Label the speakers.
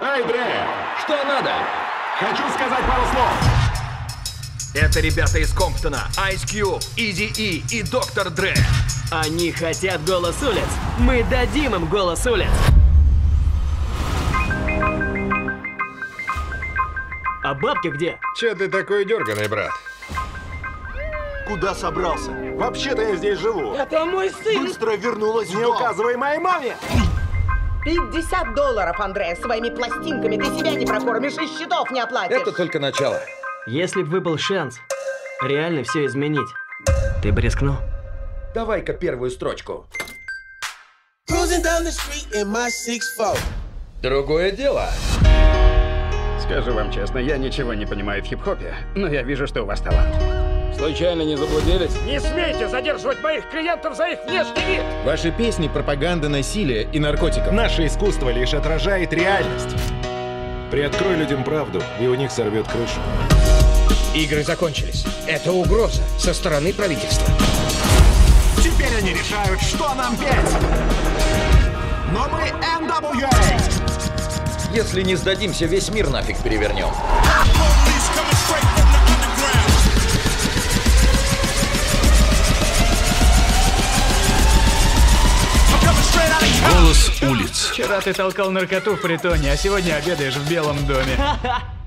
Speaker 1: Эй, Дре,
Speaker 2: Что надо?
Speaker 1: хочу сказать пару слов.
Speaker 2: Это ребята из Комптона, Ice Cube, Easy E и Доктор Дре.
Speaker 3: Они хотят голос улиц. Мы дадим им голос улиц. А бабки где?
Speaker 4: Че ты такой дерганый, брат?
Speaker 1: Куда собрался? Вообще-то я здесь живу.
Speaker 3: Это мой сын!
Speaker 1: Быстро вернулась в Не указывай моей маме!
Speaker 5: 50 долларов, Андре, своими пластинками ты себя не прокормишь и счетов не оплатишь.
Speaker 4: Это только начало.
Speaker 3: Если б выпал шанс реально все изменить, ты бы рискнул?
Speaker 4: Давай-ка первую строчку.
Speaker 6: Cruising down the street in my 6'4.
Speaker 4: Другое дело.
Speaker 7: Скажу вам честно, я ничего не понимаю в хип-хопе, но я вижу, что у вас талант.
Speaker 8: Случайно не заблудились?
Speaker 7: Не смейте задерживать моих клиентов за их внешний вид!
Speaker 9: Ваши песни — пропаганда насилия и наркотиков.
Speaker 1: Наше искусство лишь отражает реальность. Приоткрой людям правду, и у них сорвет крышу.
Speaker 7: Игры закончились. Это угроза со стороны правительства.
Speaker 1: Теперь они решают, что нам петь. Но мы NWA!
Speaker 4: Если не сдадимся, весь мир нафиг перевернем.
Speaker 10: Голос улиц.
Speaker 11: Вчера ты толкал наркоту в притоне, а сегодня обедаешь в Белом доме.